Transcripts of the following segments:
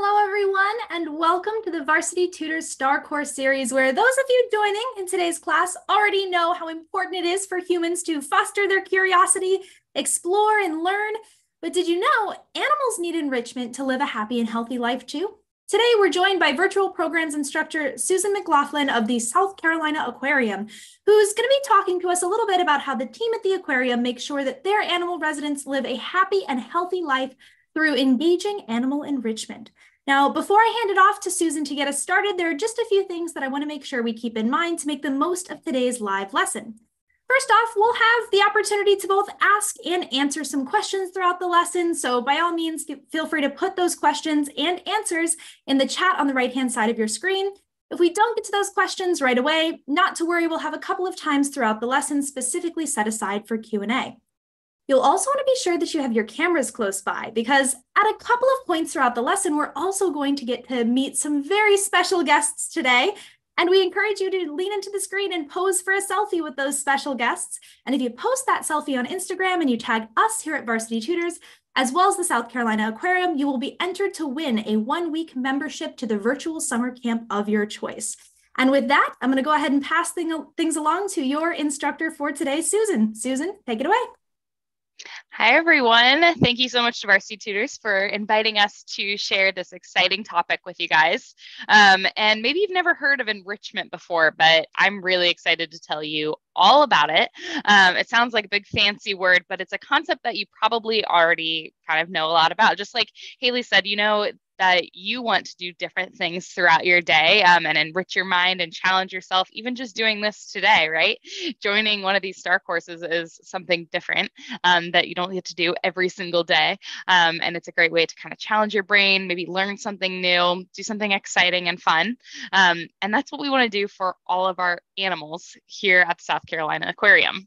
Hello, everyone, and welcome to the Varsity Tutors Star Course series, where those of you joining in today's class already know how important it is for humans to foster their curiosity, explore, and learn. But did you know animals need enrichment to live a happy and healthy life too? Today, we're joined by virtual programs instructor Susan McLaughlin of the South Carolina Aquarium, who's going to be talking to us a little bit about how the team at the aquarium makes sure that their animal residents live a happy and healthy life through engaging animal enrichment. Now, before I hand it off to Susan to get us started, there are just a few things that I want to make sure we keep in mind to make the most of today's live lesson. First off, we'll have the opportunity to both ask and answer some questions throughout the lesson. So by all means, feel free to put those questions and answers in the chat on the right-hand side of your screen. If we don't get to those questions right away, not to worry, we'll have a couple of times throughout the lesson specifically set aside for Q&A. You'll also want to be sure that you have your cameras close by because at a couple of points throughout the lesson, we're also going to get to meet some very special guests today. And we encourage you to lean into the screen and pose for a selfie with those special guests. And if you post that selfie on Instagram and you tag us here at Varsity Tutors, as well as the South Carolina Aquarium, you will be entered to win a one week membership to the virtual summer camp of your choice. And with that, I'm going to go ahead and pass thing, things along to your instructor for today, Susan. Susan, take it away. Hi, everyone. Thank you so much to Varsity Tutors for inviting us to share this exciting topic with you guys. Um, and maybe you've never heard of enrichment before, but I'm really excited to tell you all about it. Um, it sounds like a big fancy word, but it's a concept that you probably already kind of know a lot about. Just like Haley said, you know, that you want to do different things throughout your day um, and enrich your mind and challenge yourself, even just doing this today, right? Joining one of these STAR courses is something different um, that you don't get to do every single day. Um, and it's a great way to kind of challenge your brain, maybe learn something new, do something exciting and fun. Um, and that's what we want to do for all of our animals here at the South Carolina Aquarium.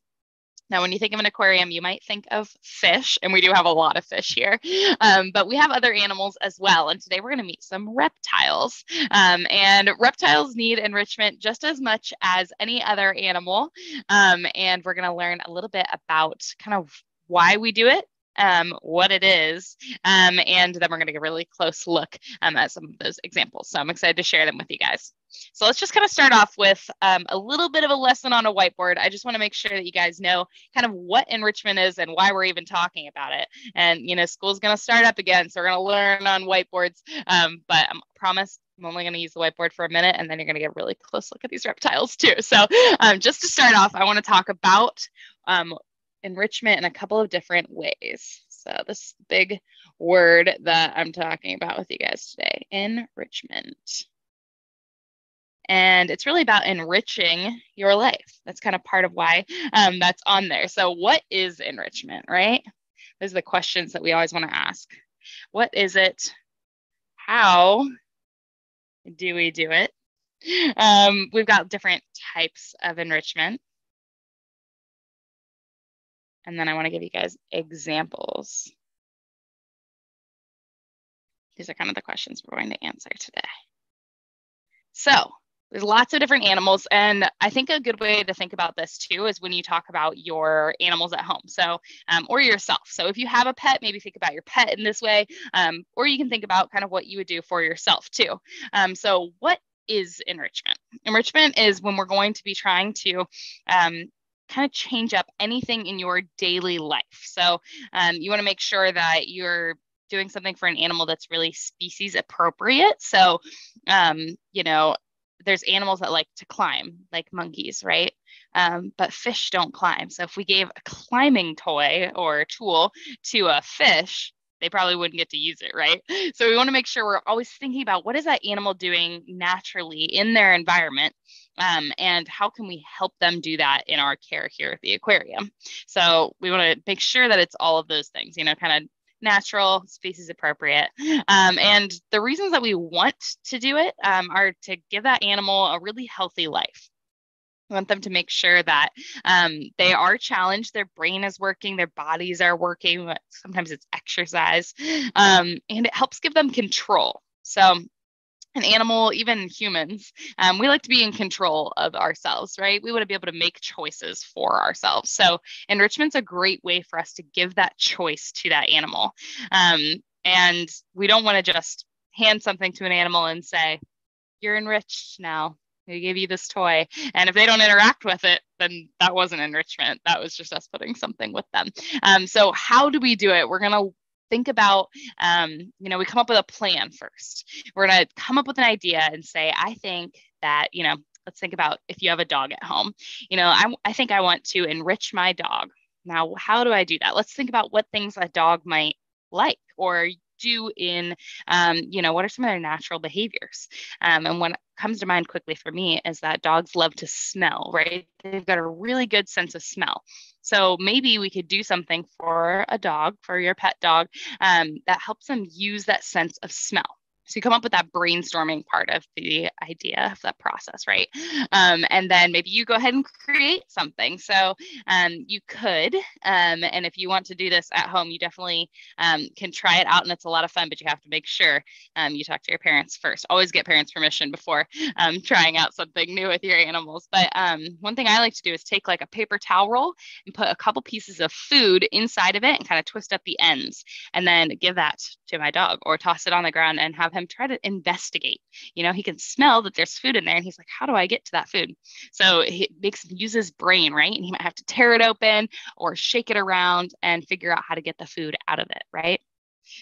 Now, when you think of an aquarium, you might think of fish, and we do have a lot of fish here, um, but we have other animals as well. And today we're going to meet some reptiles. Um, and reptiles need enrichment just as much as any other animal. Um, and we're going to learn a little bit about kind of why we do it um, what it is, um, and then we're going to get a really close look um, at some of those examples. So I'm excited to share them with you guys. So let's just kind of start off with um, a little bit of a lesson on a whiteboard. I just want to make sure that you guys know kind of what enrichment is and why we're even talking about it. And, you know, school's going to start up again, so we're going to learn on whiteboards, um, but I promise I'm only going to use the whiteboard for a minute and then you're going to get a really close look at these reptiles too. So um, just to start off, I want to talk about um, enrichment in a couple of different ways. So this big word that I'm talking about with you guys today, enrichment. And it's really about enriching your life. That's kind of part of why um, that's on there. So, what is enrichment, right? Those are the questions that we always want to ask. What is it? How do we do it? Um, we've got different types of enrichment. And then I want to give you guys examples. These are kind of the questions we're going to answer today. So there's lots of different animals. And I think a good way to think about this too is when you talk about your animals at home. So, um, or yourself. So if you have a pet, maybe think about your pet in this way. Um, or you can think about kind of what you would do for yourself too. Um, so what is enrichment? Enrichment is when we're going to be trying to um, kind of change up anything in your daily life. So um, you want to make sure that you're doing something for an animal that's really species appropriate. So, um, you know, there's animals that like to climb, like monkeys, right? Um, but fish don't climb. So if we gave a climbing toy or tool to a fish, they probably wouldn't get to use it, right? So we want to make sure we're always thinking about what is that animal doing naturally in their environment um, and how can we help them do that in our care here at the aquarium. So we want to make sure that it's all of those things, you know, kind of natural, species appropriate. Um, and the reasons that we want to do it um, are to give that animal a really healthy life. We want them to make sure that um, they are challenged, their brain is working, their bodies are working. Sometimes it's exercise, um, and it helps give them control. So, an animal, even humans, um, we like to be in control of ourselves, right? We want to be able to make choices for ourselves. So, enrichment's a great way for us to give that choice to that animal. Um, and we don't want to just hand something to an animal and say, You're enriched now. We gave you this toy. And if they don't interact with it, then that wasn't enrichment. That was just us putting something with them. Um, so, how do we do it? We're going to think about um, you know we come up with a plan first we're going to come up with an idea and say i think that you know let's think about if you have a dog at home you know I, I think i want to enrich my dog now how do i do that let's think about what things a dog might like or do in um, you know what are some of their natural behaviors? Um, and what comes to mind quickly for me is that dogs love to smell right? They've got a really good sense of smell. So maybe we could do something for a dog, for your pet dog, um, that helps them use that sense of smell. So you come up with that brainstorming part of the idea of that process, right? Um, and then maybe you go ahead and create something. So um, you could, um, and if you want to do this at home, you definitely um, can try it out, and it's a lot of fun. But you have to make sure um, you talk to your parents first. Always get parents' permission before um, trying out something new with your animals. But one thing I like to do is take like a paper towel roll and put a couple pieces of food inside of it and kind of twist up the ends, and then give that to my dog or toss it on the ground and have him try to investigate. You know, he can smell that there's food in there and he's like, how do I get to that food? So he makes use his brain, right? And he might have to tear it open or shake it around and figure out how to get the food out of it, right?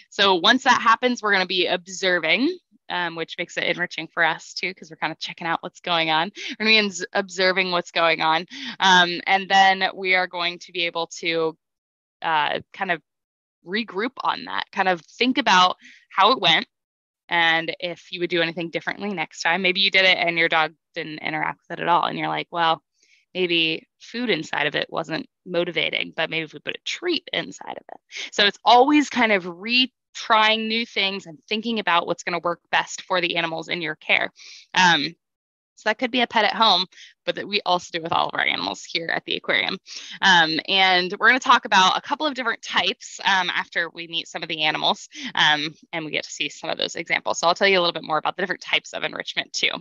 So once that happens, we're going to be observing, um, which makes it enriching for us too, because we're kind of checking out what's going on. We're going to be observing what's going on. Um, and then we are going to be able to uh, kind of regroup on that, kind of think about how it went, and if you would do anything differently next time. Maybe you did it and your dog didn't interact with it at all. And you're like, well, maybe food inside of it wasn't motivating, but maybe if we put a treat inside of it. So it's always kind of retrying new things and thinking about what's going to work best for the animals in your care. Um, so that could be a pet at home, but that we also do with all of our animals here at the aquarium. Um, and we're going to talk about a couple of different types um, after we meet some of the animals um, and we get to see some of those examples. So I'll tell you a little bit more about the different types of enrichment too.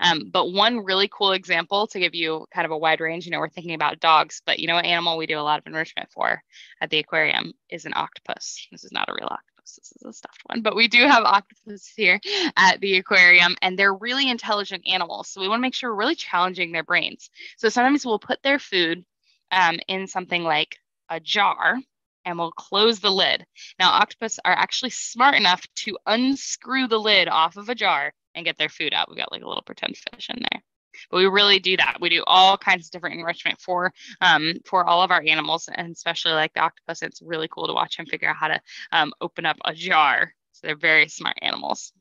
Um, but one really cool example to give you kind of a wide range, you know, we're thinking about dogs, but you know what animal we do a lot of enrichment for at the aquarium is an octopus. This is not a real octopus this is a stuffed one, but we do have octopus here at the aquarium and they're really intelligent animals. So we want to make sure we're really challenging their brains. So sometimes we'll put their food um, in something like a jar and we'll close the lid. Now, octopus are actually smart enough to unscrew the lid off of a jar and get their food out. We've got like a little pretend fish in there but we really do that. We do all kinds of different enrichment for um, for all of our animals and especially like the octopus it's really cool to watch him figure out how to um, open up a jar. So they're very smart animals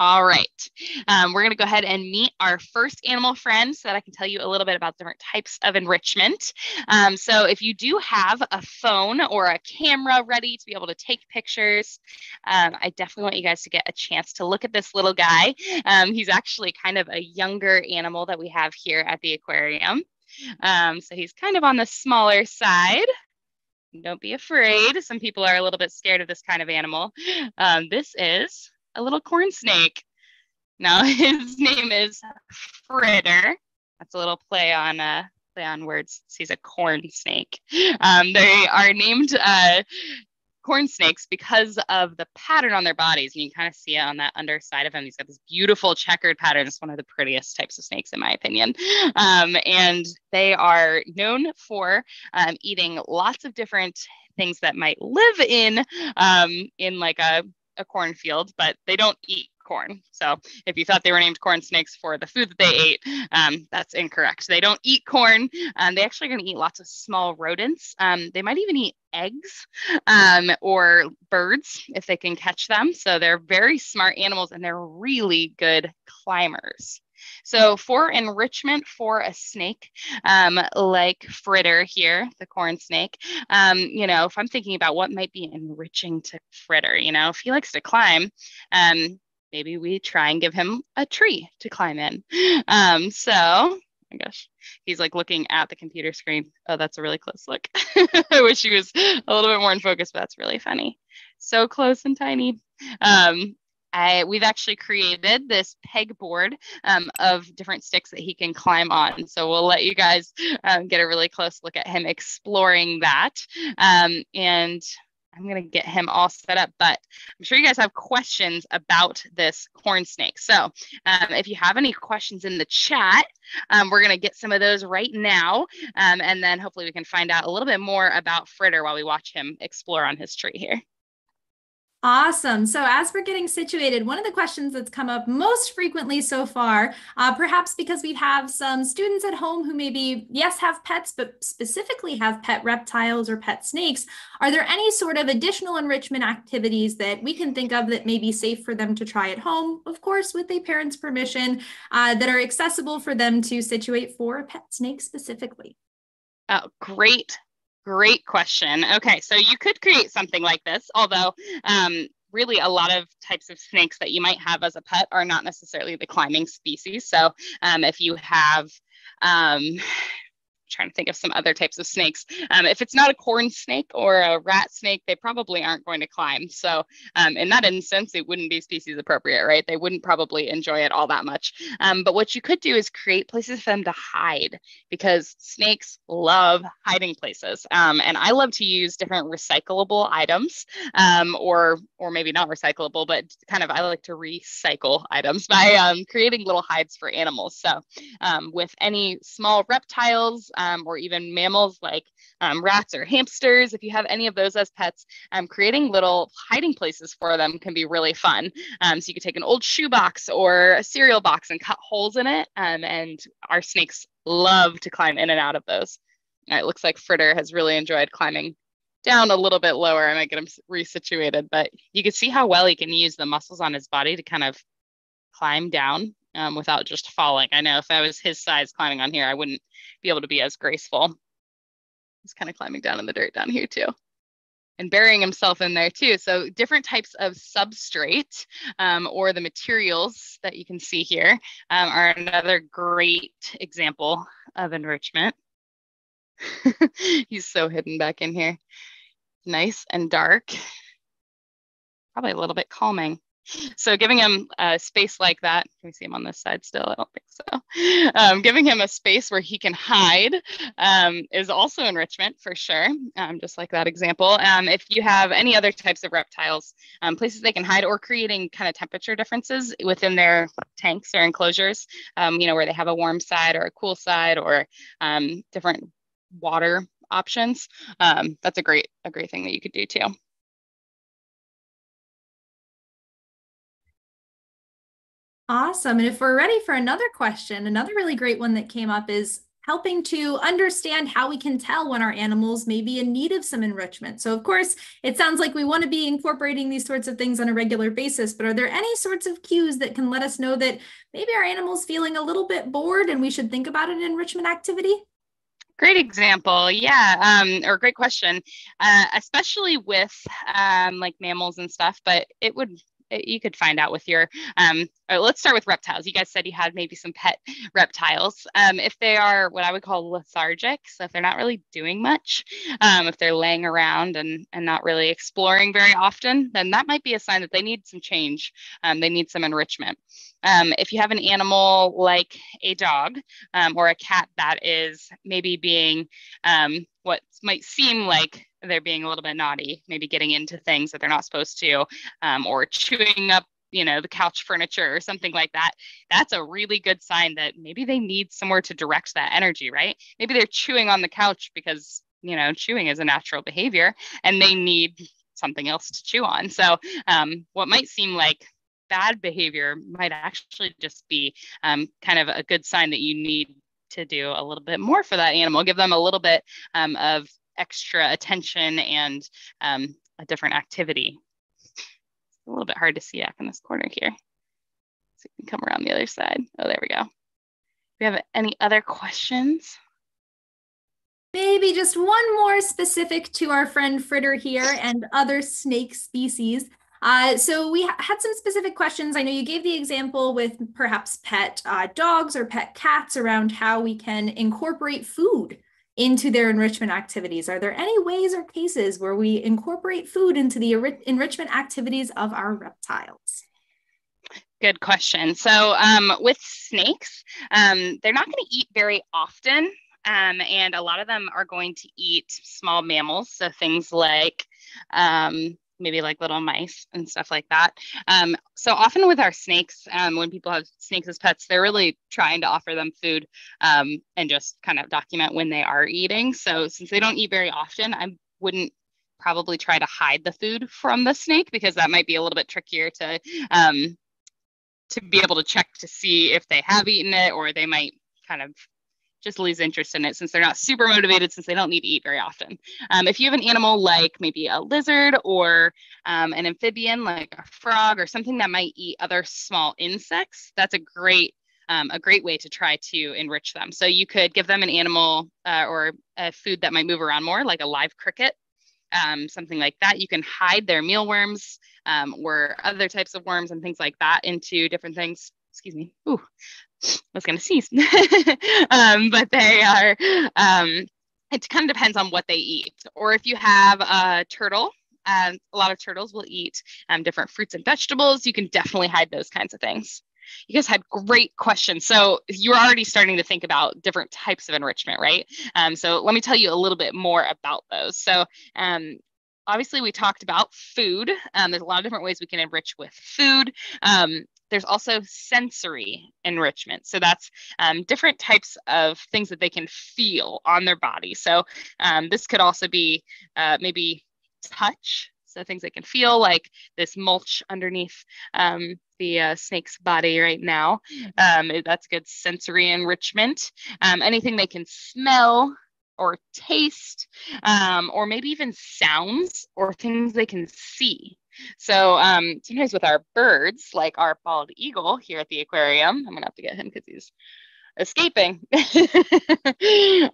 all right. Um, we're going to go ahead and meet our first animal friend so that I can tell you a little bit about different types of enrichment. Um, so if you do have a phone or a camera ready to be able to take pictures, um, I definitely want you guys to get a chance to look at this little guy. Um, he's actually kind of a younger animal that we have here at the aquarium. Um, so he's kind of on the smaller side don't be afraid. Some people are a little bit scared of this kind of animal. Um, this is a little corn snake. Now his name is Fritter. That's a little play on uh, play on words. He's a corn snake. Um, they are named uh, corn snakes because of the pattern on their bodies. And you kind of see it on that underside of him. He's got this beautiful checkered pattern. It's one of the prettiest types of snakes, in my opinion. Um, and they are known for um, eating lots of different things that might live in um, in like a a cornfield, but they don't eat corn. So if you thought they were named corn snakes for the food that they ate, um, that's incorrect. They don't eat corn. Um, they actually are going to eat lots of small rodents. Um, they might even eat eggs um, or birds if they can catch them. So they're very smart animals and they're really good climbers. So for enrichment for a snake, um, like fritter here, the corn snake, um, you know, if I'm thinking about what might be enriching to fritter, you know, if he likes to climb, um, maybe we try and give him a tree to climb in. Um, so my gosh, he's like looking at the computer screen. Oh, that's a really close look. I wish he was a little bit more in focus, but that's really funny. So close and tiny. Um, I, we've actually created this pegboard um, of different sticks that he can climb on. So we'll let you guys um, get a really close look at him exploring that. Um, and I'm going to get him all set up, but I'm sure you guys have questions about this corn snake. So um, if you have any questions in the chat, um, we're going to get some of those right now. Um, and then hopefully we can find out a little bit more about Fritter while we watch him explore on his tree here. Awesome. So, as we're getting situated, one of the questions that's come up most frequently so far, uh, perhaps because we have some students at home who maybe, yes, have pets, but specifically have pet reptiles or pet snakes, are there any sort of additional enrichment activities that we can think of that may be safe for them to try at home, of course, with a parent's permission, uh, that are accessible for them to situate for a pet snake specifically? Oh, great Great question. Okay, so you could create something like this, although um, really a lot of types of snakes that you might have as a pet are not necessarily the climbing species. So um, if you have um, trying to think of some other types of snakes. Um, if it's not a corn snake or a rat snake, they probably aren't going to climb. So um, in that instance, it wouldn't be species appropriate, right? They wouldn't probably enjoy it all that much. Um, but what you could do is create places for them to hide because snakes love hiding places. Um, and I love to use different recyclable items um, or, or maybe not recyclable, but kind of I like to recycle items by um, creating little hides for animals. So with any small reptiles, um, or even mammals like um, rats or hamsters, if you have any of those as pets, um, creating little hiding places for them can be really fun. Um, so you could take an old shoebox or a cereal box and cut holes in it. Um, and our snakes love to climb in and out of those. it looks like Fritter has really enjoyed climbing down a little bit lower. And I might get him resituated, but you can see how well he can use the muscles on his body to kind of climb down um, without just falling. I know if I was his size climbing on here, I wouldn't be able to be as graceful. He's kind of climbing down in the dirt down here too. And burying himself in there too. So different types of substrate um, or the materials that you can see here um, are another great example of enrichment. He's so hidden back in here. Nice and dark. Probably a little bit calming. So giving him a space like that, can we see him on this side still? I don't think so. Um, giving him a space where he can hide um, is also enrichment for sure, um, just like that example. Um, if you have any other types of reptiles, um, places they can hide or creating kind of temperature differences within their tanks or enclosures, um, you know, where they have a warm side or a cool side or different water options, that's a great, a great thing that you could do too. Awesome. And if we're ready for another question, another really great one that came up is helping to understand how we can tell when our animals may be in need of some enrichment. So, of course, it sounds like we want to be incorporating these sorts of things on a regular basis, but are there any sorts of cues that can let us know that maybe our animal's feeling a little bit bored and we should think about an enrichment activity? Great example, yeah, um, or great question, uh, especially with um, like mammals and stuff. But it would you could find out with your um, let's start with reptiles. You guys said you had maybe some pet reptiles. Um, if they are what i would call lethargic so if they're not really doing much um, if they're laying around and, and not really exploring very often then that might be a sign that they need some change. Um, they need some enrichment. Um, if you have an animal like a dog um, or a cat that is maybe being what might seem like they're being a little bit naughty, maybe getting into things that they're not supposed to, um, or chewing up, you know, the couch furniture or something like that. That's a really good sign that maybe they need somewhere to direct that energy, right? Maybe they're chewing on the couch because, you know, chewing is a natural behavior and they need something else to chew on. So, um, what might seem like bad behavior might actually just be um, kind of a good sign that you need to do a little bit more for that animal, give them a little bit um, of extra attention and um, a different activity. It's a little bit hard to see back in this corner here. So you can come around the other side. Oh, there we go. Do we have any other questions? Maybe just one more specific to our friend Fritter here and other snake species. Uh, so we ha had some specific questions. I know you gave the example with perhaps pet uh, dogs or pet cats around how we can incorporate food into their enrichment activities. Are there any ways or cases where we incorporate food into the enrichment activities of our reptiles? Good question. So um, with snakes, um, they're not going to eat very often Um, and a lot of them are going to eat small mammals. So things like um, maybe like little mice and stuff like that. Um, so often with our snakes, um, when people have snakes as pets, they're really trying to offer them food um, and just kind of document when they are eating. So since they don't eat very often, I wouldn't probably try to hide the food from the snake because that might be a little bit trickier to um, to be able to check to see if they have eaten it or they might kind of just lose interest in it since they're not super motivated since they don't need to eat very often. Um, if you have an animal like maybe a lizard or um, an amphibian like a frog or something that might eat other small insects, that's a great um, a great way to try to enrich them. So you could give them an animal uh, or a food that might move around more, like a live cricket, um, something like that. You can hide their mealworms um, or other types of worms and things like that into different things. Excuse me. Ooh, was going to sneeze. um, but they are, um, it kind of depends on what they eat. Or if you have a turtle, um, a lot of turtles will eat um, different fruits and vegetables. You can definitely hide those kinds of things. You guys had great questions. So you're already starting to think about different types of enrichment, right? Um, so let me tell you a little bit more about those. So um, obviously we talked about food. Um, there's a lot of different ways we can enrich with food. Um, there's also sensory enrichment. So that's um, different types of things that they can feel on their body. So um, this could also be uh, maybe touch. So things they can feel like this mulch underneath um, the uh, snake's body right now. Um, that's good sensory enrichment. Um, anything they can smell or taste, um, or maybe even sounds or things they can see. So um, sometimes with our birds, like our bald eagle here at the aquarium, I'm gonna have to get him because he's escaping.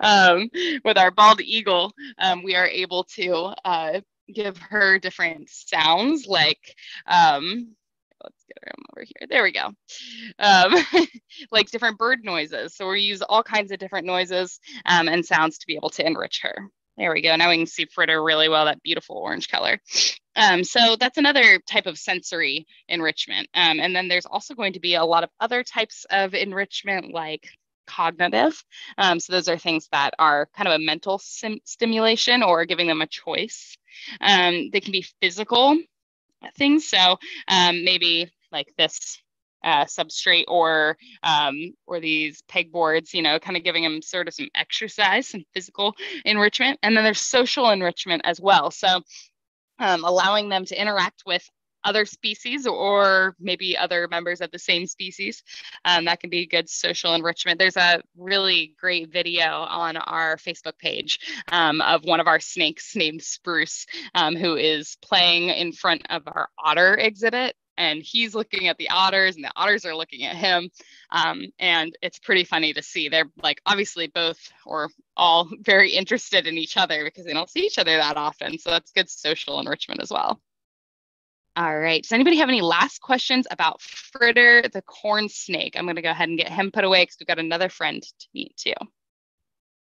um, with our bald eagle, um, we are able to uh, give her different sounds like um, let's get her over here. There we go. Um, like different bird noises. So we use all kinds of different noises um, and sounds to be able to enrich her. There we go. Now we can see Fritter really well, that beautiful orange color. Um, so that's another type of sensory enrichment. Um, and then there's also going to be a lot of other types of enrichment like cognitive. Um, so those are things that are kind of a mental sim- stimulation or giving them a choice. Um, they can be physical things. So um, maybe like this uh, substrate or um, or these pegboards, you know, kind of giving them sort of some exercise, some physical enrichment, and then there's social enrichment as well. So um, allowing them to interact with other species or maybe other members of the same species. Um, that can be good social enrichment. There's a really great video on our Facebook page um, of one of our snakes named Spruce, um, who is playing in front of our otter exhibit and he's looking at the otters and the otters are looking at him. Um, and it's pretty funny to see. They're like obviously both or all very interested in each other because they don't see each other that often. So that's good social enrichment as well. All right. Does anybody have any last questions about fritter the corn snake? I'm going to go ahead and get him put away because we've got another friend to meet too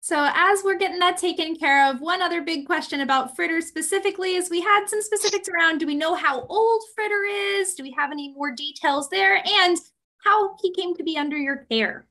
so as we're getting that taken care of, one other big question about Fritter specifically is we had some specifics around, do we know how old Fritter is? Do we have any more details there? And how he came to be under your care?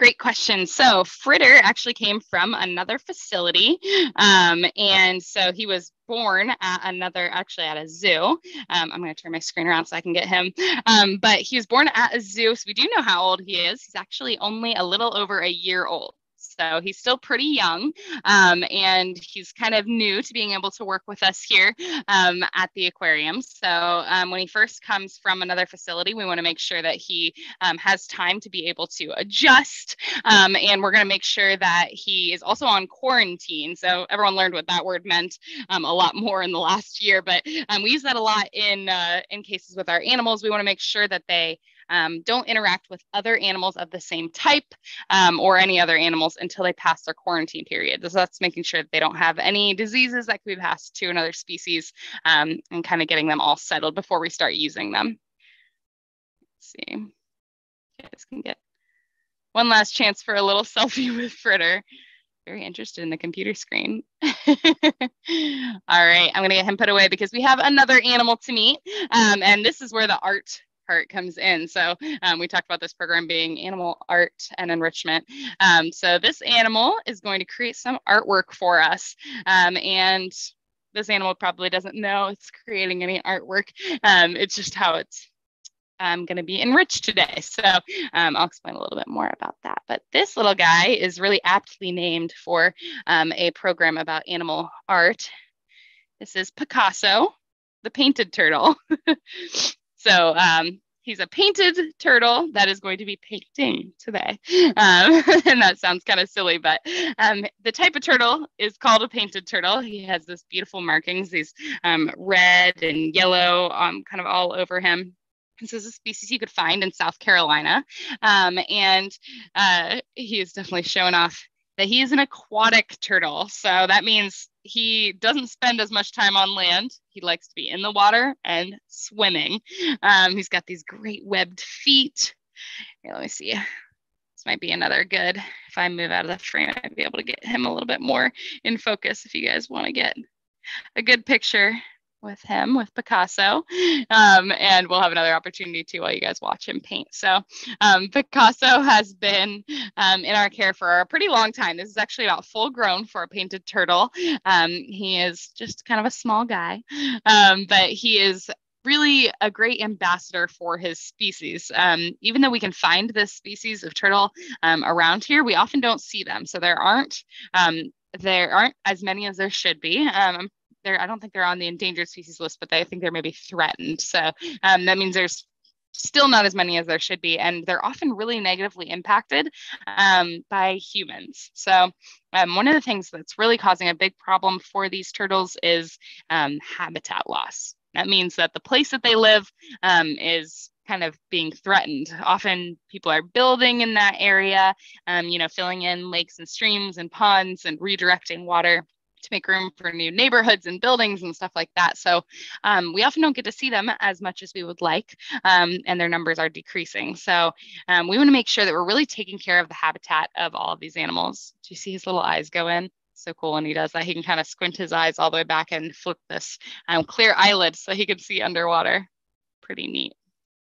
Great question. So Fritter actually came from another facility. Um, and so he was born at another, actually at a zoo. Um, I'm going to turn my screen around so I can get him. Um, but he was born at a zoo. So we do know how old he is. He's actually only a little over a year old. So he's still pretty young um, and he's kind of new to being able to work with us here um, at the aquarium. So um, when he first comes from another facility, we want to make sure that he um, has time to be able to adjust. Um, and we're going to make sure that he is also on quarantine. So everyone learned what that word meant a lot more in the last year, but we use that a lot in, uh, in cases with our animals. We want to make sure that they um, don't interact with other animals of the same type um, or any other animals until they pass their quarantine period. So that's making sure that they don't have any diseases that could be passed to another species um, and kind of getting them all settled before we start using them. Let's see. You guys can get one last chance for a little selfie with Fritter very interested in the computer screen. All right, I'm gonna get him put away because we have another animal to meet. Um, and this is where the art part comes in. So um, we talked about this program being animal art and enrichment. Um, so this animal is going to create some artwork for us. Um, and this animal probably doesn't know it's creating any artwork. Um, it's just how it's um, going to be enriched today. So um, I'll explain a little bit more about that. But this little guy is really aptly named for um, a program about animal art. This is Picasso, the painted turtle. so um, he's a painted turtle that is going to be painting today. Um, and that sounds kind of silly, but um, the type of turtle is called a painted turtle. He has this beautiful markings, these um, red and yellow um, kind of all over him. This is a species you could find in South Carolina. Um, and uh, he is definitely showing off that he is an aquatic turtle. So that means he doesn't spend as much time on land. He likes to be in the water and swimming. Um, he's got these great webbed feet. Here, let me see. This might be another good. If I move out of the frame, I'd be able to get him a little bit more in focus if you guys want to get a good picture with him with Picasso. Um, and we'll have another opportunity too while you guys watch him paint. So um, Picasso has been um, in our care for a pretty long time. This is actually about full grown for a painted turtle. Um, he is just kind of a small guy, um, but he is really a great ambassador for his species. Um, even though we can find this species of turtle um, around here, we often don't see them. So there aren't um, there aren't as many as there should be. Um, I'm they're I don't think they're on the endangered species list, but they, I think they're maybe threatened. So um, that means there's still not as many as there should be, and they're often really negatively impacted um, by humans. So um, one of the things that's really causing a big problem for these turtles is um, habitat loss. That means that the place that they live um, is kind of being threatened. Often people are building in that area, um, you know, filling in lakes and streams and ponds and redirecting water to make room for new neighborhoods and buildings and stuff like that. So um, we often don't get to see them as much as we would like, um, and their numbers are decreasing. So um, we want to make sure that we're really taking care of the habitat of all of these animals. Do you see his little eyes go in? So cool when he does that. He can kind of squint his eyes all the way back and flip this um, clear eyelid so he can see underwater. Pretty neat.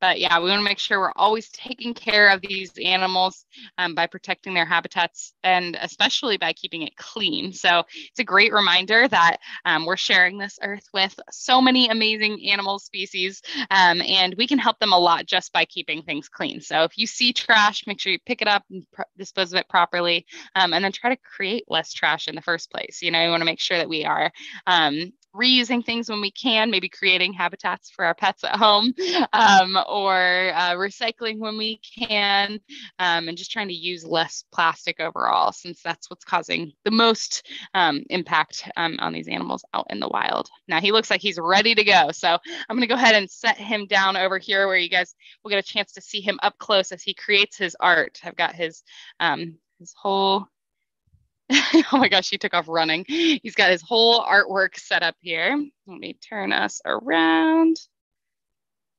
But yeah, we want to make sure we're always taking care of these animals um, by protecting their habitats and especially by keeping it clean. So it's a great reminder that um, we're sharing this earth with so many amazing animal species um, and we can help them a lot just by keeping things clean. So if you see trash, make sure you pick it up and pr- dispose of it properly um, and then try to create less trash in the first place. You know, you want to make sure that we are um, reusing things when we can, maybe creating habitats for our pets at home, um, or uh, recycling when we can, um, and just trying to use less plastic overall, since that's what's causing the most um, impact um, on these animals out in the wild. Now he looks like he's ready to go, so I'm gonna go ahead and set him down over here where you guys will get a chance to see him up close as he creates his art. I've got his um, his whole oh my gosh, he took off running. He's got his whole artwork set up here. Let me turn us around.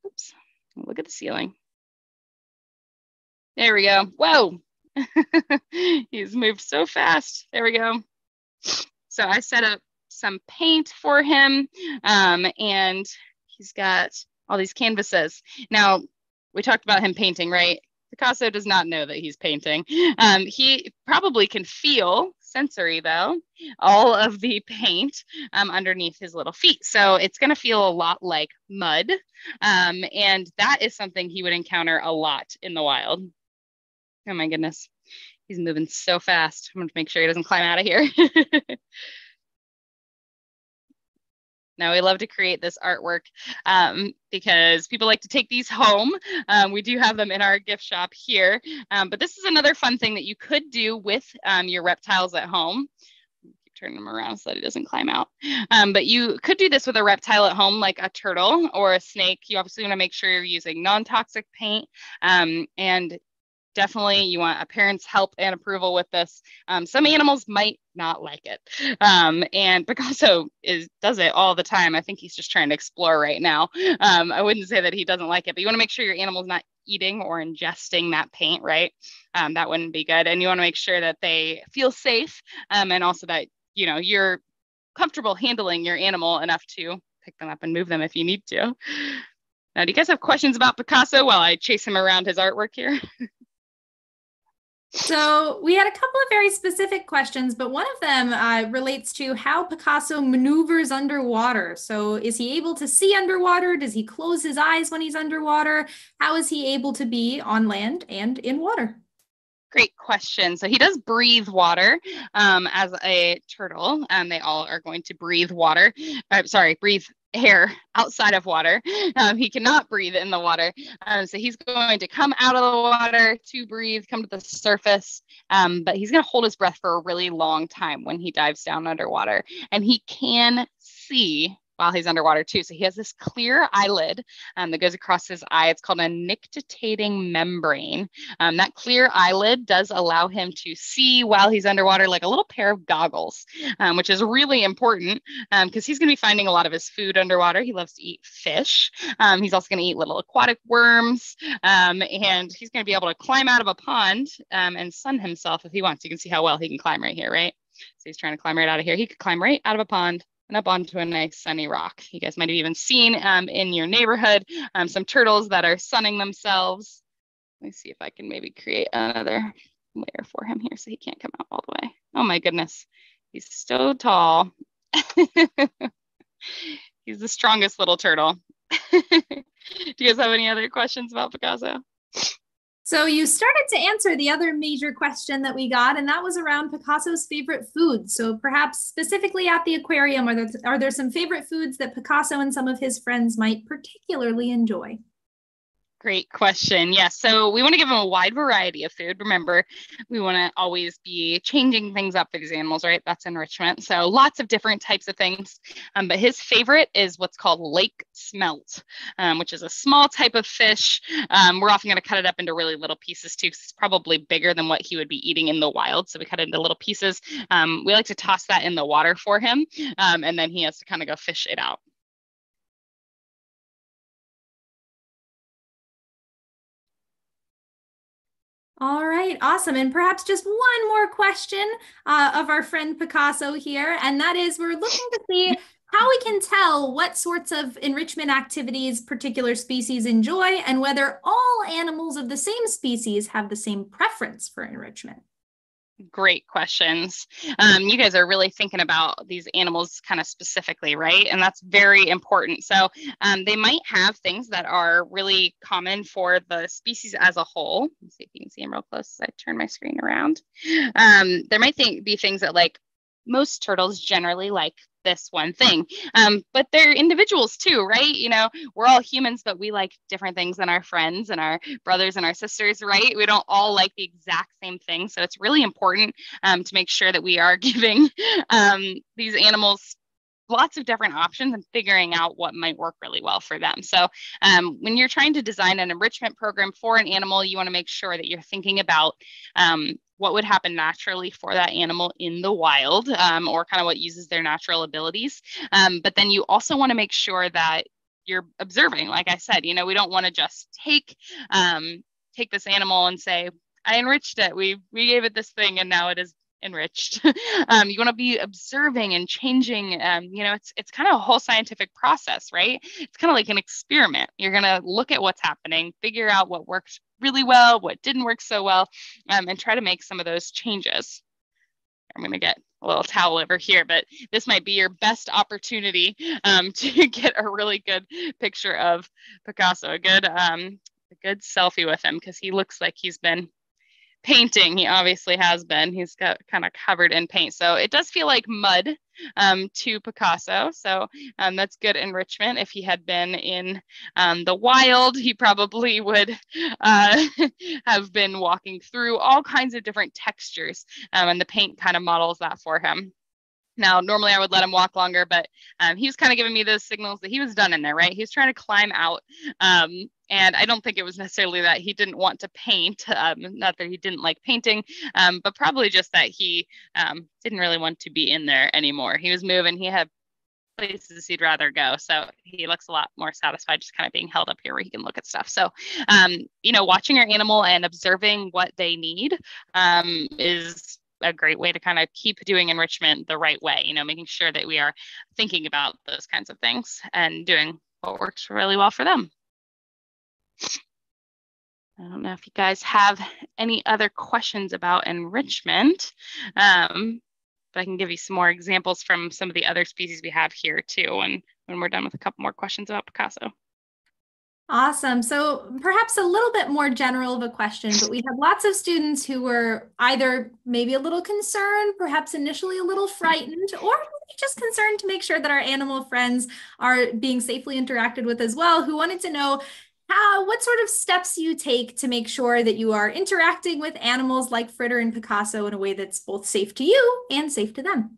Oops, look at the ceiling. There we go. Whoa, he's moved so fast. There we go. So I set up some paint for him um, and he's got all these canvases. Now, we talked about him painting, right? Picasso does not know that he's painting. Um, he probably can feel sensory though all of the paint um, underneath his little feet. So it's going to feel a lot like mud um, and that is something he would encounter a lot in the wild. Oh my goodness. He's moving so fast. I'm going to make sure he doesn't climb out of here Now, we love to create this artwork um, because people like to take these home. Um, we do have them in our gift shop here, um, but this is another fun thing that you could do with um, your reptiles at home. Keep turning them around so that it doesn't climb out. Um, but you could do this with a reptile at home, like a turtle or a snake. You obviously want to make sure you're using non-toxic paint um, and definitely you want a parent's help and approval with this. Um, some animals might not like it. Um, and Picasso is does it all the time. I think he's just trying to explore right now. Um, I wouldn't say that he doesn't like it, but you want to make sure your animal's not eating or ingesting that paint, right? Um, that wouldn't be good. And you want to make sure that they feel safe um, and also that, you know, you're comfortable handling your animal enough to pick them up and move them if you need to. Now, do you guys have questions about Picasso while I chase him around his artwork here? So we had a couple of very specific questions, but one of them uh, relates to how Picasso maneuvers underwater. So is he able to see underwater? Does he close his eyes when he's underwater? How is he able to be on land and in water? Great question. So he does breathe water um, as a turtle. Um, they all are going to breathe water. Uh, sorry, breathe air outside of water. Um, he cannot breathe in the water. Um, so he's going to come out of the water to breathe, come to the surface. Um, but he's going to hold his breath for a really long time when he dives down underwater. And he can see while he's underwater too. So he has this clear eyelid um, that goes across his eye. It's called a nictitating membrane. Um, that clear eyelid does allow him to see while he's underwater like a little pair of goggles, um, which is really important because um, he's going to be finding a lot of his food underwater. He loves to eat fish. Um, he's also going to eat little aquatic worms, um, and he's going to be able to climb out of a pond and sun himself if he wants. You can see how well he can climb right here, right? So he's trying to climb right out of here. He could climb right out of a pond and up onto a nice sunny rock. You guys might have even seen um, in your neighborhood um, some turtles that are sunning themselves. Let me see if I can maybe create another layer for him here so he can't come out all the way. Oh my goodness, he's so tall. he's the strongest little turtle. Do you guys have any other questions about Picasso? So you started to answer the other major question that we got, and that was around Picasso's favorite foods. So perhaps specifically at the aquarium, are there, are there some favorite foods that Picasso and some of his friends might particularly enjoy? Great question. Yes. Yeah, so we want to give them a wide variety of food. Remember, we want to always be changing things up for these animals, right? That's enrichment. So lots of different types of things. Um, but his favorite is what's called lake smelt, um, which is a small type of fish. Um, we're often going to cut it up into really little pieces too, because it's probably bigger than what he would be eating in the wild. So we cut it into little pieces. Um, we like to toss that in the water for him, um, and then he has to kind of go fish it out. All right, awesome. And perhaps just one more question uh, of our friend Picasso here, and that is we're looking to see how we can tell what sorts of enrichment activities particular species enjoy and whether all animals of the same species have the same preference for enrichment. Great questions. Um, you guys are really thinking about these animals kind of specifically, right? And that's very important. So um, they might have things that are really common for the species as a whole. Let's see if you can see them real close as I turn my screen around. Um, there might be things that like most turtles generally like this one thing. Um, but they're individuals too, right? You know, we're all humans, but we like different things than our friends and our brothers and our sisters, right? We don't all like the exact same thing. So it's really important um, to make sure that we are giving um, these animals lots of different options and figuring out what might work really well for them. So, um, when you're trying to design an enrichment program for an animal, you want to make sure that you're thinking about um, what would happen naturally for that animal in the wild um, or kind of what uses their natural abilities. Um, but then you also want to make sure that you're observing, like I said, you know, we don't want to just take um, take this animal and say, I enriched it. We we gave it this thing and now it is enriched. um, you want to be observing and changing. Um, you know, it's it's kind of a whole scientific process, right? It's kind of like an experiment. You're gonna look at what's happening, figure out what works really well, what didn't work so well, um, and try to make some of those changes. I'm gonna get a little towel over here, but this might be your best opportunity um, to get a really good picture of Picasso, a good um, a good selfie with him because he looks like he's been painting. He obviously has been. He's got kind of covered in paint. So it does feel like mud um, to Picasso. So um, that's good enrichment. If he had been in um, the wild, he probably would uh, have been walking through all kinds of different textures. Um, and the paint kind of models that for him. Now, normally I would let him walk longer, but um, he was kind of giving me those signals that he was done in there, right? He was trying to climb out. Um, and I don't think it was necessarily that he didn't want to paint, um, not that he didn't like painting, um, but probably just that he um, didn't really want to be in there anymore. He was moving, he had places he'd rather go. So he looks a lot more satisfied just kind of being held up here where he can look at stuff. So, um, you know, watching your animal and observing what they need is a great way to kind of keep doing enrichment the right way, you know, making sure that we are thinking about those kinds of things and doing what works really well for them. I don't know if you guys have any other questions about enrichment, um, but I can give you some more examples from some of the other species we have here too, and when we're done with a couple more questions about Picasso. Awesome. So perhaps a little bit more general of a question, but we have lots of students who were either maybe a little concerned, perhaps initially a little frightened, or just concerned to make sure that our animal friends are being safely interacted with as well, who wanted to know how what sort of steps you take to make sure that you are interacting with animals like Fritter and Picasso in a way that's both safe to you and safe to them.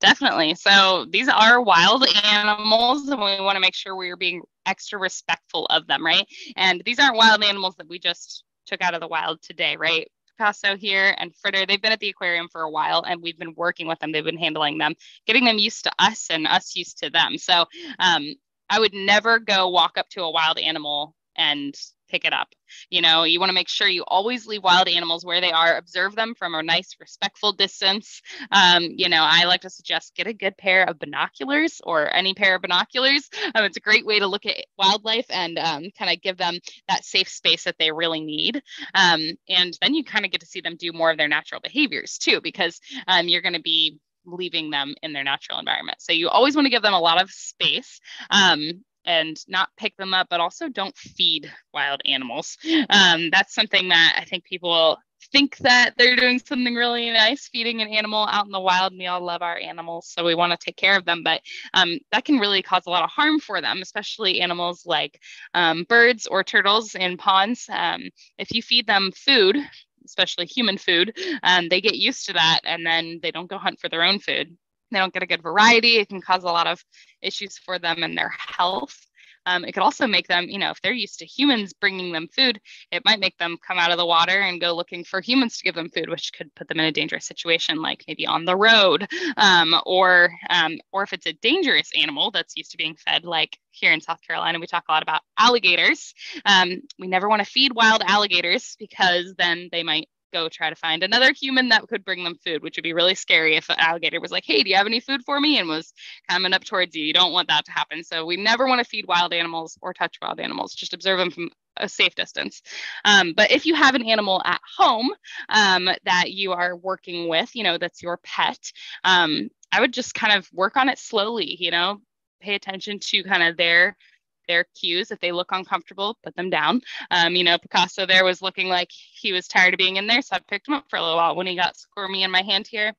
Definitely. So these are wild animals, and we want to make sure we're being extra respectful of them, right? And these aren't wild animals that we just took out of the wild today, right? Picasso here and Fritter, they've been at the aquarium for a while and we've been working with them. They've been handling them, getting them used to us and us used to them. So um, I would never go walk up to a wild animal and pick it up. You know, you want to make sure you always leave wild animals where they are, observe them from a nice, respectful distance. Um, you know, I like to suggest get a good pair of binoculars or any pair of binoculars. Um, it's a great way to look at wildlife and um, kind of give them that safe space that they really need. Um, and then you kind of get to see them do more of their natural behaviors too, because um, you're going to be leaving them in their natural environment. So you always want to give them a lot of space. Um, and not pick them up, but also don't feed wild animals. Um, that's something that I think people think that they're doing something really nice feeding an animal out in the wild and we all love our animals so we want to take care of them but um, that can really cause a lot of harm for them especially animals like um, birds or turtles in ponds um, if you feed them food especially human food um, they get used to that and then they don't go hunt for their own food they don't get a good variety. It can cause a lot of issues for them and their health. Um, it could also make them, you know, if they're used to humans bringing them food, it might make them come out of the water and go looking for humans to give them food, which could put them in a dangerous situation, like maybe on the road, um, or um, or if it's a dangerous animal that's used to being fed, like here in South Carolina, we talk a lot about alligators. Um, we never want to feed wild alligators because then they might go try to find another human that could bring them food, which would be really scary if an alligator was like, hey, do you have any food for me? And was coming up towards you. You don't want that to happen. So we never want to feed wild animals or touch wild animals, just observe them from a safe distance. Um, but if you have an animal at home um, that you are working with, you know, that's your pet, um, I would just kind of work on it slowly, you know, pay attention to kind of their their cues. If they look uncomfortable, put them down. Um, you know, Picasso there was looking like he was tired of being in there, so I picked him up for a little while. When he got squirmy in my hand here,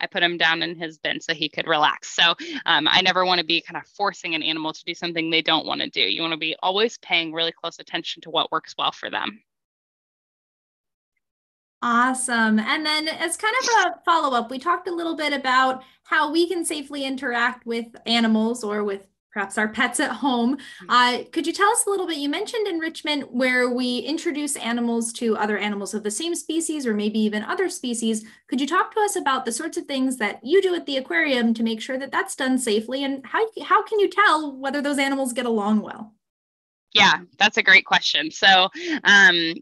I put him down in his bin so he could relax. So um, I never want to be kind of forcing an animal to do something they don't want to do. You want to be always paying really close attention to what works well for them. Awesome. And then, as kind of a follow up, we talked a little bit about how we can safely interact with animals or with perhaps our pets at home. Mm-hmm. Uh, could you tell us a little bit? You mentioned enrichment where we introduce animals to other animals of the same species or maybe even other species. Could you talk to us about the sorts of things that you do at the aquarium to make sure that that's done safely and how, how can you tell whether those animals get along well? Yeah, that's a great question. So, um,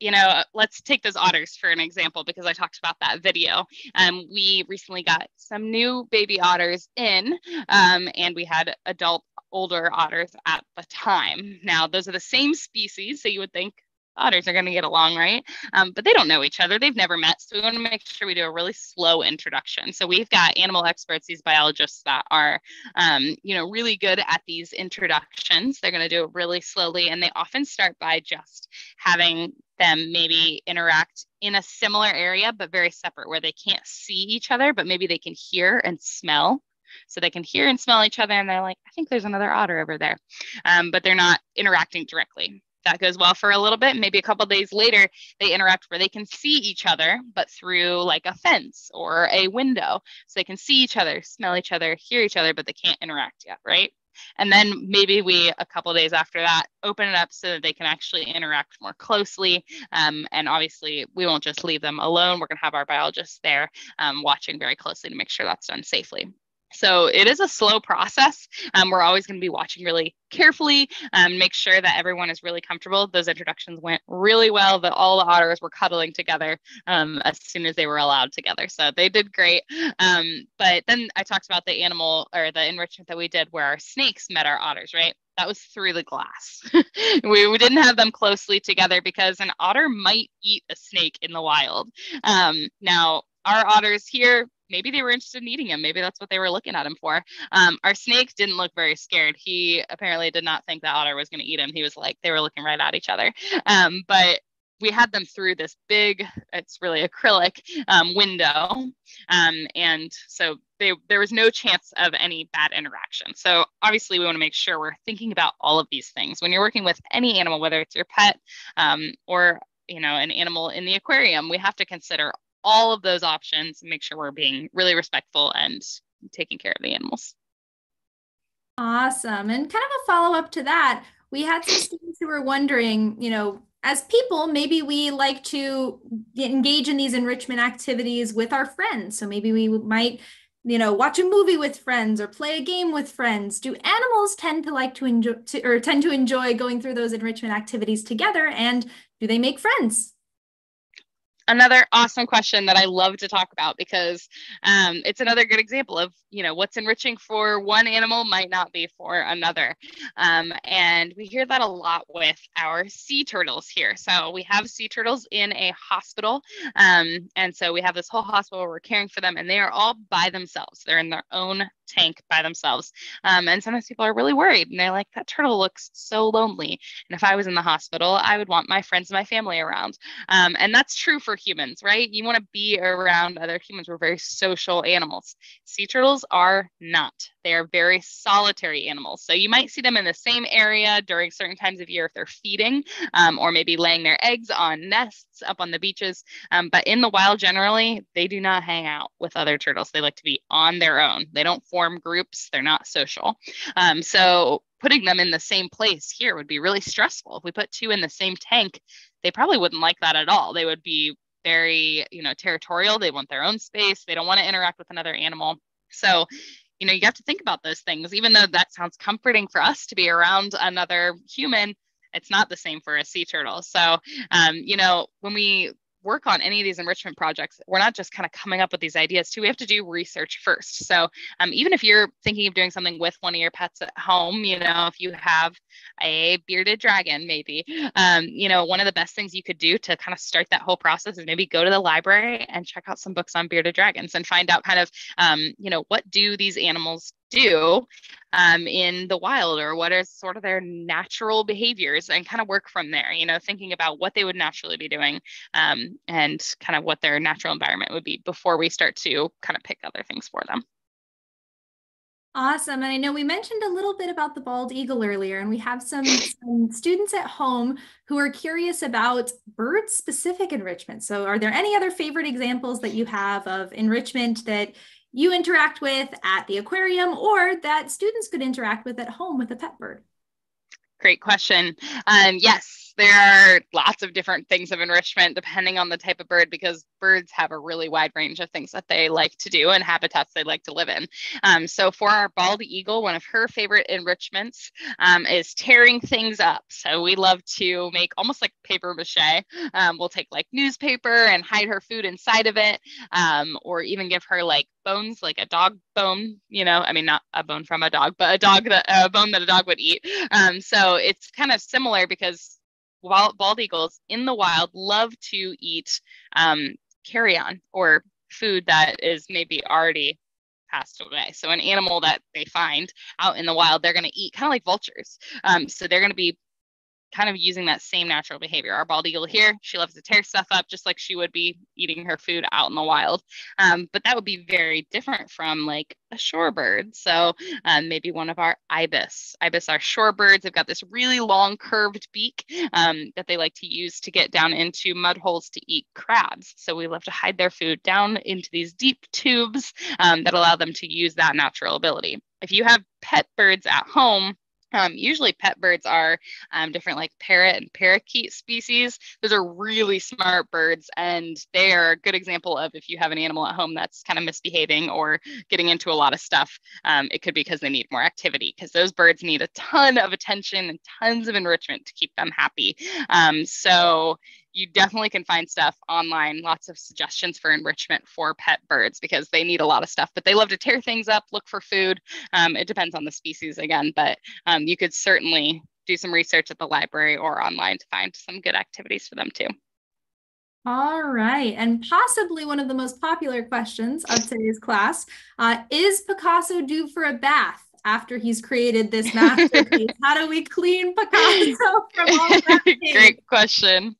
you know, let's take those otters for an example because I talked about that video. Um, we recently got some new baby otters in, um, and we had adult older otters at the time. Now, those are the same species, so you would think otters are going to get along, right? Um, but they don't know each other. They've never met. So we want to make sure we do a really slow introduction. So we've got animal experts, these biologists that are, um, you know, really good at these introductions. They're going to do it really slowly. And they often start by just having them maybe interact in a similar area, but very separate, where they can't see each other, but maybe they can hear and smell. So they can hear and smell each other, and they're like, I think there's another otter over there. Um, but they're not interacting directly that goes well for a little bit. Maybe a couple days later, they interact where they can see each other, but through like a fence or a window. So they can see each other, smell each other, hear each other, but they can't interact yet, right? And then maybe we, a couple days after that, open it up so that they can actually interact more closely. Um, and obviously, we won't just leave them alone. We're going to have our biologists there um, watching very closely to make sure that's done safely. So it is a slow process. Um, we're always going to be watching really carefully, um, make sure that everyone is really comfortable. Those introductions went really well, that all the otters were cuddling together um, as soon as they were allowed together. So they did great. Um, but then I talked about the animal or the enrichment that we did where our snakes met our otters, right? that was through the glass. we, we didn't have them closely together because an otter might eat a snake in the wild. Um, now, our otters here, maybe they were interested in eating him. Maybe that's what they were looking at him for. Um, our snake didn't look very scared. He apparently did not think that otter was going to eat him. He was like, they were looking right at each other. Um, but we had them through this big, it's really acrylic um, window. Um, and so they, there was no chance of any bad interaction. So obviously we want to make sure we're thinking about all of these things. When you're working with any animal, whether it's your pet um, or you know an animal in the aquarium, we have to consider all of those options and make sure we're being really respectful and taking care of the animals. Awesome. And kind of a follow up to that, we had some students who were wondering, you know, as people, maybe we like to engage in these enrichment activities with our friends. So maybe we might, you know, watch a movie with friends or play a game with friends. Do animals tend to like to enjoy to, or tend to enjoy going through those enrichment activities together? And do they make friends? Another awesome question that I love to talk about because um, it's another good example of you know what's enriching for one animal might not be for another, um, and we hear that a lot with our sea turtles here. So we have sea turtles in a hospital, um, and so we have this whole hospital where we're caring for them, and they are all by themselves. They're in their own tank by themselves. Um, and sometimes people are really worried and they're like, that turtle looks so lonely. And if I was in the hospital, I would want my friends and my family around. Um, and that's true for humans, right? You want to be around other humans. We're very social animals. Sea turtles are not. They are very solitary animals. So you might see them in the same area during certain times of year if they're feeding um, or maybe laying their eggs on nests up on the beaches. Um, but in the wild, generally, they do not hang out with other turtles. They like to be on their own. They don't form groups, they're not social. Um, so putting them in the same place here would be really stressful. If we put two in the same tank, they probably wouldn't like that at all. They would be very, you know, territorial. They want their own space. They don't want to interact with another animal. So you know you have to think about those things. Even though that sounds comforting for us to be around another human it's not the same for a sea turtle. So um, you know when we work on any of these enrichment projects, we're not just kind of coming up with these ideas too. We have to do research first. So um, even if you're thinking of doing something with one of your pets at home, you know, if you have a bearded dragon, maybe, um, you know, one of the best things you could do to kind of start that whole process is maybe go to the library and check out some books on bearded dragons and find out kind of, um, you know, what do these animals do um, in the wild or what are sort of their natural behaviors and kind of work from there you know thinking about what they would naturally be doing um, and kind of what their natural environment would be before we start to kind of pick other things for them Awesome. And I know we mentioned a little bit about the bald eagle earlier, and we have some, some, students at home who are curious about bird specific enrichment. So, are there any other favorite examples that you have of enrichment that you interact with at the aquarium or that students could interact with at home with a pet bird? Great question. Um, yes, there are lots of different things of enrichment depending on the type of bird because birds have a really wide range of things that they like to do and habitats they like to live in. Um, so for our bald eagle, one of her favorite enrichments um, is tearing things up. So we love to make almost like paper mache. Um, we'll take like newspaper and hide her food inside of it, um, or even give her like bones, like a dog bone. You know, I mean not a bone from a dog, but a dog that a bone that a dog would eat. Um, so it's kind of similar because bald eagles in the wild love to eat um, carrion or food that is maybe already passed away. So an animal that they find out in the wild, they're going to eat kind of like vultures. Um, so they're going to be kind of using that same natural behavior. Our bald eagle here, she loves to tear stuff up just like she would be eating her food out in the wild. Um, but that would be very different from like a shorebird. So um, maybe one of our ibis. Ibis are shorebirds. They've got this really long curved beak um, that they like to use to get down into mud holes to eat crabs. So we love to hide their food down into these deep tubes um, that allow them to use that natural ability. If you have pet birds at home, um, usually pet birds are um, different like parrot and parakeet species. Those are really smart birds and they are a good example of if you have an animal at home that's kind of misbehaving or getting into a lot of stuff, um, it could be because they need more activity because those birds need a ton of attention and tons of enrichment to keep them happy. Um, so you definitely can find stuff online, lots of suggestions for enrichment for pet birds because they need a lot of stuff, but they love to tear things up, look for food. Um, it depends on the species again, but um, you could certainly do some research at the library or online to find some good activities for them too. All right. And possibly one of the most popular questions of today's class uh, is Picasso due for a bath after he's created this masterpiece? How do we clean Picasso from all that Great question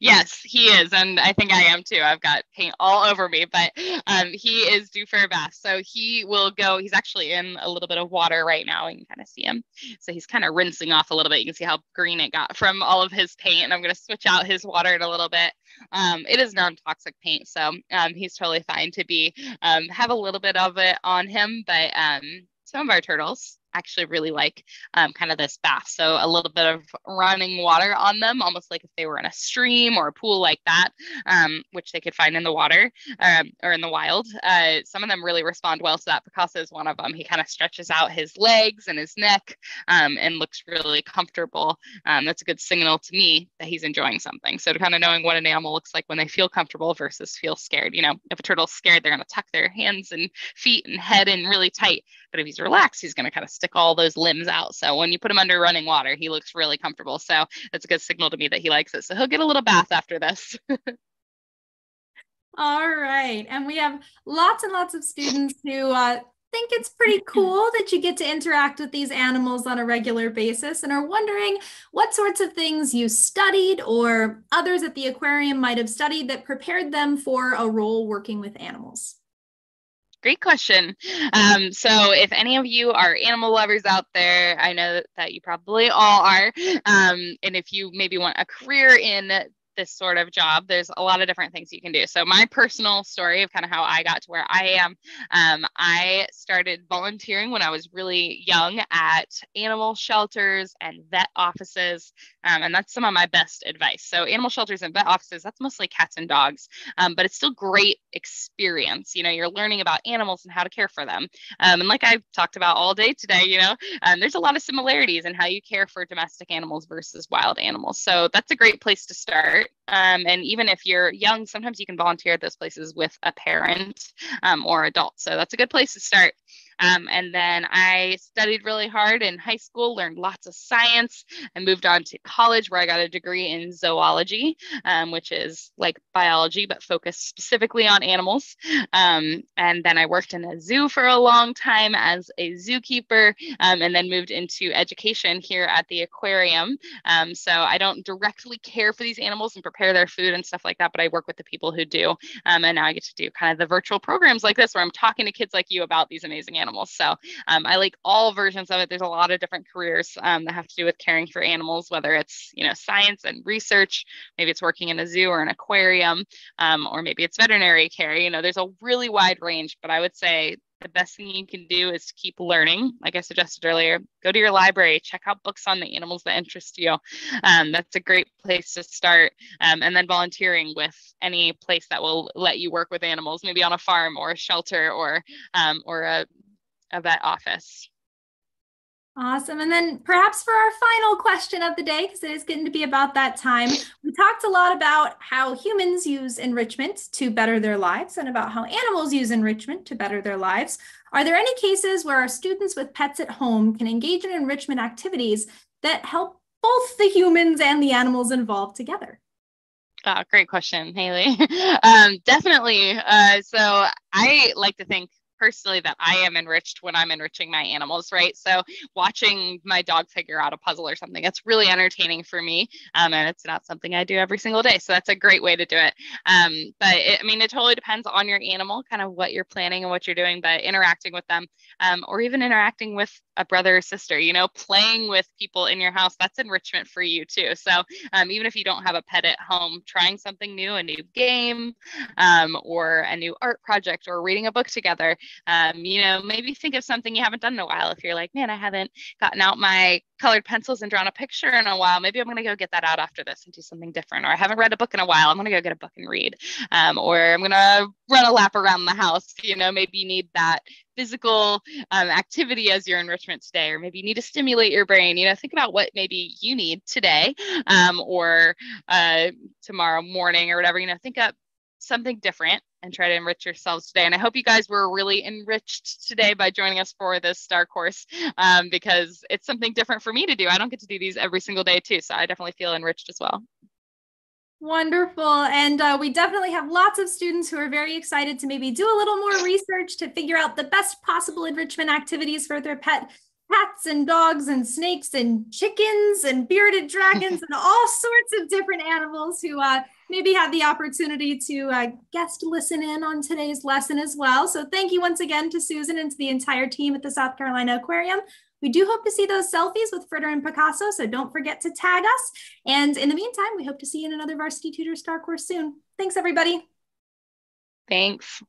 yes, he is. And I think I am too. I've got paint all over me, but um, he is due for a bath. So he will go, he's actually in a little bit of water right now. You can kind of see him. So he's kind of rinsing off a little bit. You can see how green it got from all of his paint. And I'm going to switch out his water in a little bit. Um, it is non-toxic paint. So um, he's totally fine to be, um, have a little bit of it on him, but um, some of our turtles actually really like um, kind of this bath. So a little bit of running water on them, almost like if they were in a stream or a pool like that, um, which they could find in the water um, or in the wild. Uh, some of them really respond well to that. Picasso is one of them. He kind of stretches out his legs and his neck um, and looks really comfortable. Um, that's a good signal to me that he's enjoying something. So to kind of knowing what an animal looks like when they feel comfortable versus feel scared. You know, if a turtle's scared, they're going to tuck their hands and feet and head in really tight. But if he's relaxed, he's going to kind of stick all those limbs out. So when you put him under running water, he looks really comfortable. So that's a good signal to me that he likes it. So he'll get a little bath after this. all right. And we have lots and lots of students who uh, think it's pretty cool that you get to interact with these animals on a regular basis and are wondering what sorts of things you studied or others at the aquarium might have studied that prepared them for a role working with animals. Great question. Um, so, if any of you are animal lovers out there, I know that you probably all are. Um, and if you maybe want a career in this sort of job, there's a lot of different things you can do. So, my personal story of kind of how I got to where I am, um, I started volunteering when I was really young at animal shelters and vet offices. Um, and that's some of my best advice. So, animal shelters and vet offices, that's mostly cats and dogs, um, but it's still great experience. You know, you're learning about animals and how to care for them. Um, and like I've talked about all day today, you know, um, there's a lot of similarities in how you care for domestic animals versus wild animals. So, that's a great place to start. Um, and even if you're young, sometimes you can volunteer at those places with a parent um, or adult. So that's a good place to start. Um, and then I studied really hard in high school, learned lots of science, and moved on to college where I got a degree in zoology, um, which is like biology but focused specifically on animals. Um, and then I worked in a zoo for a long time as a zookeeper, um, and then moved into education here at the aquarium. Um, so I don't directly care for these animals and prepare their food and stuff like that, but I work with the people who do. Um, and now I get to do kind of the virtual programs like this where I'm talking to kids like you about these amazing animals animals. So um, I like all versions of it. There's a lot of different careers um, that have to do with caring for animals, whether it's you know science and research, maybe it's working in a zoo or an aquarium, um, or maybe it's veterinary care. You know, there's a really wide range. But I would say the best thing you can do is keep learning. Like I suggested earlier, go to your library, check out books on the animals that interest you. Um, that's a great place to start. Um, and then volunteering with any place that will let you work with animals, maybe on a farm or a shelter or um, or a of that office. Awesome. And then perhaps for our final question of the day, because it is getting to be about that time, we talked a lot about how humans use enrichment to better their lives and about how animals use enrichment to better their lives. Are there any cases where our students with pets at home can engage in enrichment activities that help both the humans and the animals involved together? Oh, great question, Haley. um, definitely. Uh, so I like to think personally that I am enriched when I'm enriching my animals, right? So watching my dog figure out a puzzle or something, it's really entertaining for me. Um, and it's not something I do every single day. So that's a great way to do it. Um, but it, I mean, it totally depends on your animal, kind of what you're planning and what you're doing, but interacting with them um, or even interacting with a brother or sister, you know, playing with people in your house, that's enrichment for you too. So um, even if you don't have a pet at home, trying something new, a new game um, or a new art project or reading a book together, Um, you know, maybe think of something you haven't done in a while. If you're like, man, I haven't gotten out my colored pencils and drawn a picture in a while, maybe I'm going to go get that out after this and do something different. Or I haven't read a book in a while, I'm going to go get a book and read. Um, or I'm going to run a lap around the house. You know, maybe you need that physical um, activity as your enrichment today, or maybe you need to stimulate your brain. You know, think about what maybe you need today um, or uh, tomorrow morning or whatever. You know, think up something different and try to enrich yourselves today. And I hope you guys were really enriched today by joining us for this StarCourse um, because it's something different for me to do. I don't get to do these every single day too. So I definitely feel enriched as well. Wonderful. And uh, we definitely have lots of students who are very excited to maybe do a little more research to figure out the best possible enrichment activities for their pet cats and dogs and snakes and chickens and bearded dragons and all sorts of different animals who uh, maybe had the opportunity to uh, guest listen in on today's lesson as well. So thank you once again to Susan and to the entire team at the South Carolina Aquarium. We do hope to see those selfies with Fritter and Picasso, so don't forget to tag us. And in the meantime, we hope to see you in another Varsity Tutor StarCourse soon. Thanks, everybody. Thanks.